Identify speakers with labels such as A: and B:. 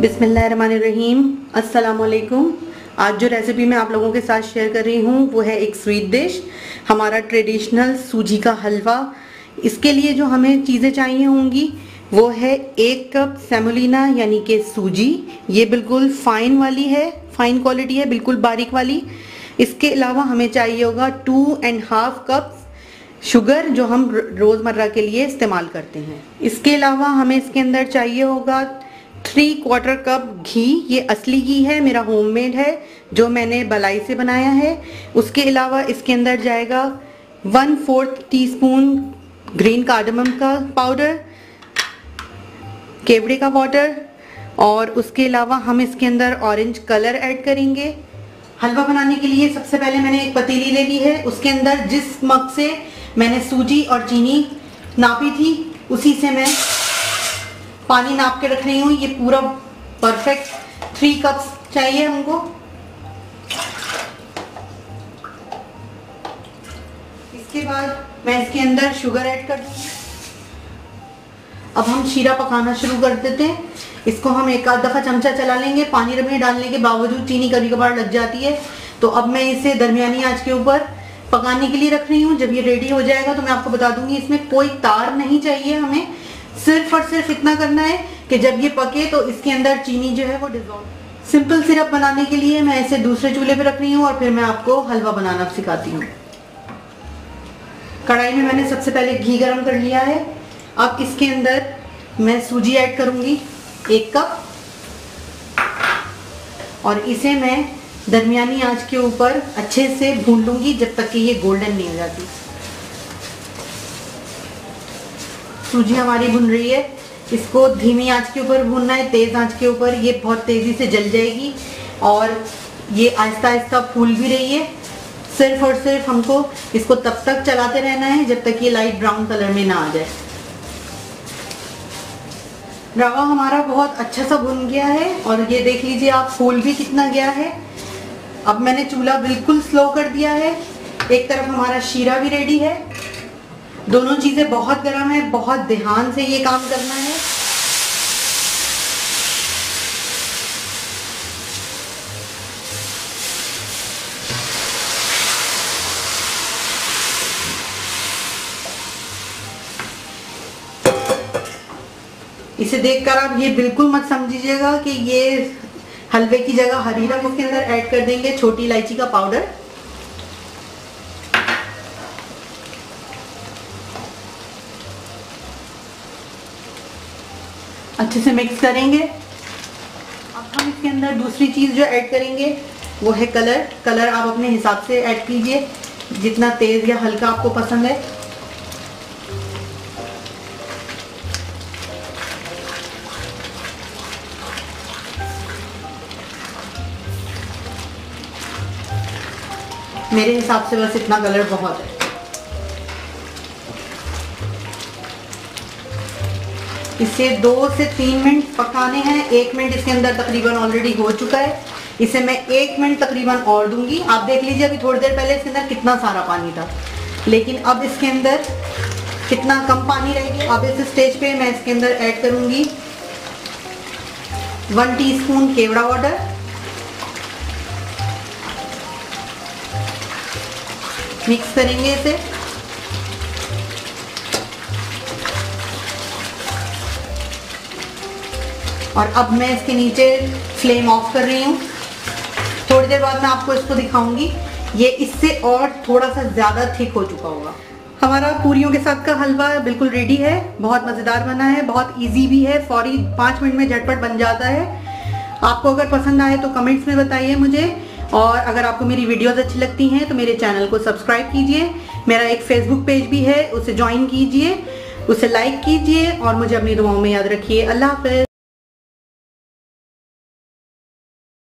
A: बिसमीम अस्सलाम आज जो रेसिपी मैं आप लोगों के साथ शेयर कर रही हूँ, वो है एक स्वीट डिश हमारा ट्रेडिशनल सूजी का हलवा। इसके लिए जो हमें चीज़ें चाहिए होंगी, वो है एक कप सेमोलिना यानी कि सूजी। ये बिल्कुल फाइन वाली है फाइन क्वालिटी है, बिल्कुल बारीक वाली। इसके अलावा हमें चाहिए होगा two and half cup sugar जो हम रोज़मर्रा के लिए इस्तेमाल करते हैं। इसके अलावा हमें इसके अंदर चाहिए होगा थ्री क्वार्टर कप घी। ये असली घी है, मेरा होममेड है, जो मैंने बलाई से बनाया है। उसके अलावा इसके अंदर जाएगा one fourth teaspoon green cardamom का पाउडर केवड़े का वाटर और उसके अलावा हम इसके अंदर ऑरेंज कलर ऐड करेंगे। हलवा बनाने के लिए सबसे पहले मैंने एक पतीली ले ली है। उसके अंदर जिस मग से मैंने सूजी और चीनी नापी थी, उसी से मैं पानी नाप के रख रही हूँ। ये पूरा परफेक्ट थ्री कप्स चाहिए हमको। इसके बाद मैं इसके अंदर शुगर ऐड कर दूँगी अब हम शीरा पकाना शुरू कर देते हैं। इसको हम एक आध दफ़ा चमचा चला लेंगे। पानी में डालने के बावजूद चीनी कभी कभार लग जाती है। तो अब मैं इसे दरमियानी आँच के ऊपर पकाने के लिए रख रही हूँ। जब ये रेडी हो जाएगा तो मैं आपको बता दूँगी, इसमें कोई तार नहीं चाहिए हमें। सिर्फ़ और सिर्फ़ इतना करना है कि जब ये पके तो इसके अंदर चीनी जो है वो डिजोल्व सिंपल सिरप बनाने के लिए मैं इसे दूसरे चूल्हे पे रख रही हूँ और फिर मैं आपको हलवा बनाना सिखाती हूँ। कढ़ाई में मैंने सबसे पहले घी गरम कर लिया है। अब इसके अंदर मैं सूजी ऐड करूँगी, एक कप। और इसे मैं दरमियानी आँच के ऊपर अच्छे से भून लूँगी जब तक कि ये गोल्डन नहीं हो जाती। सूजी हमारी भुन रही है। इसको धीमी आँच के ऊपर भूनना है। तेज आँच के ऊपर ये बहुत तेज़ी से जल जाएगी और ये आहिस्ता आहिस्ता फूल भी रही है। सिर्फ़ और सिर्फ़ हमको इसको तब तक चलाते रहना है जब तक ये लाइट ब्राउन कलर में ना आ जाए। रवा हमारा बहुत अच्छा सा भुन गया है और ये देख लीजिए आप फूल भी कितना गया है। अब मैंने चूल्हा बिल्कुल स्लो कर दिया है। एक तरफ़ हमारा शीरा भी रेडी है। दोनों चीज़ें बहुत गर्म है, बहुत ध्यान से ये काम करना है। इसे देखकर आप ये बिल्कुल मत समझिएगा कि ये हलवे की जगह हरी रंग उसके अंदर ऐड कर देंगे, छोटी इलायची का पाउडर अच्छे से मिक्स करेंगे। अब हम इसके अंदर दूसरी चीज़ जो ऐड करेंगे, वो है कलर कलर आप अपने हिसाब से ऐड कीजिए। जितना तेज़ या हल्का आपको पसंद है। मेरे हिसाब से बस इतना कलर बहुत है। इसे दो से तीन मिनट पकाने हैं। एक मिनट इसके अंदर तकरीबन ऑलरेडी हो चुका है। इसे मैं एक मिनट तकरीबन और दूँगी। आप देख लीजिए, अभी थोड़ी देर पहले इसके अंदर कितना सारा पानी था। लेकिन अब इसके अंदर कितना कम पानी रहेगी अब इस स्टेज पे मैं इसके अंदर ऐड करूँगी। वन टीस्पून केवड़ा वाटर मिक्स करेंगे इसे। और अब मैं इसके नीचे फ्लेम ऑफ़ कर रही हूँ। थोड़ी देर बाद मैं आपको इसको दिखाऊँगी। ये इससे और थोड़ा सा ज़्यादा थिक हो चुका होगा। हमारा पूरियों के साथ का हलवा बिल्कुल रेडी है। बहुत मज़ेदार बना है, बहुत इजी भी है। फौरी पाँच मिनट में झटपट बन जाता है। आपको अगर पसंद आए तो कमेंट्स में बताइए मुझे। और अगर आपको मेरी वीडियोस अच्छी लगती हैं तो मेरे चैनल को सब्सक्राइब कीजिए। मेरा एक फेसबुक पेज भी है, उसे ज्वाइन कीजिए, उसे लाइक कीजिए और मुझे अपनी दुआओं में याद रखिए। अल्लाह हाफ़